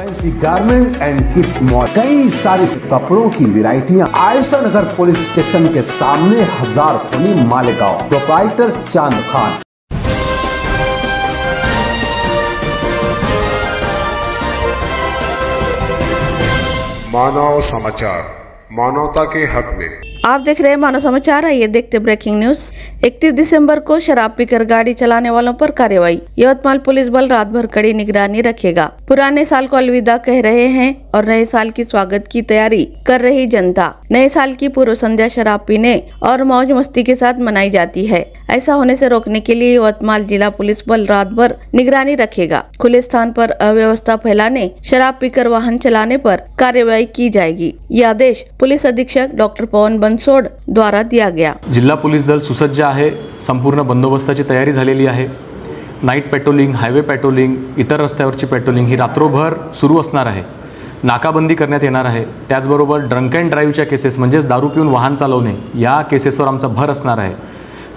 Fancy garment and kids mall कई सारे कपड़ों की वेराइटियाँ आयशा नगर पुलिस स्टेशन के सामने हज़ार खुली मालेगांव। प्रोप्राइटर चाँद खान। मानव समाचार मानवता के हक में। आप देख रहे हैं मानव समाचार आइए देखते ब्रेकिंग न्यूज़ 31 दिसंबर को शराब पीकर गाड़ी चलाने वालों पर कार्रवाई। यवतमाल पुलिस बल रात भर कड़ी निगरानी रखेगा। पुराने साल को अलविदा कह रहे हैं और नए साल की स्वागत की तैयारी कर रही जनता। नए साल की पूर्व संध्या शराब पीने और मौज मस्ती के साथ मनाई जाती है। ऐसा होने से रोकने के लिए यवतमाल जिला पुलिस बल रात भर निगरानी रखेगा। खुले स्थान पर अव्यवस्था फैलाने, शराब पीकर वाहन चलाने पर कार्यवाही की जाएगी। यह आदेश पुलिस अधीक्षक डॉक्टर पवन बनसोड द्वारा दिया गया। जिल्हा पोलीस दल सुसज्ज आहे, संपूर्ण बंदोबस्ताची तयारी झालेली आहे. नाईट पेट्रोलिंग, हायवे पेट्रोलिंग, इतर रस्त्यावरची पेट्रोलिंग ही रात्रभर सुरू असणार आहे. नाकाबंदी करण्यात येणार आहे. त्याचबरोबर ड्रंक अँड ड्राईव्हच्या केसेस म्हणजेच दारू पिऊन वाहन चालवणे या केसेसवर आमचा भर असणार आहे.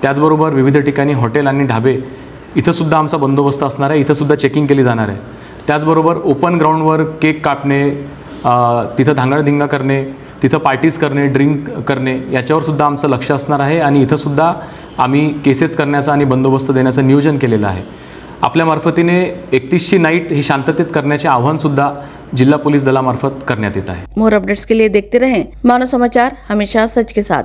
त्याचबरोबर विविध ठिकाणी हॉटेल आणि ढाबे इथंसुद्धा आमचा बंदोबस्त असणार आहे. इथंसुद्धा चेकिंग केली जाणार आहे. त्याचबरोबर ओपन ग्राउंडवर केक कापणे तिथं धांगडधिंगा करणे तिथं पार्टीज करणे ड्रिंक करणे याच्यावरसुद्धा आमचं लक्ष असणार आहे आणि इथंसुद्धा आम्ही केसेस करण्याचं आणि बंदोबस्त देण्याचं नियोजन केलेलं आहे. आपल्या मार्फतीने एकतीसची नाईट ही शांततेत करण्याचे आव्हानसुद्धा जिल्हा पोलीस दलामार्फत करण्यात येत आहे. मोर अपडेट्स के लिए देखते रहे मानव समाचार हमेशा सच के साथ।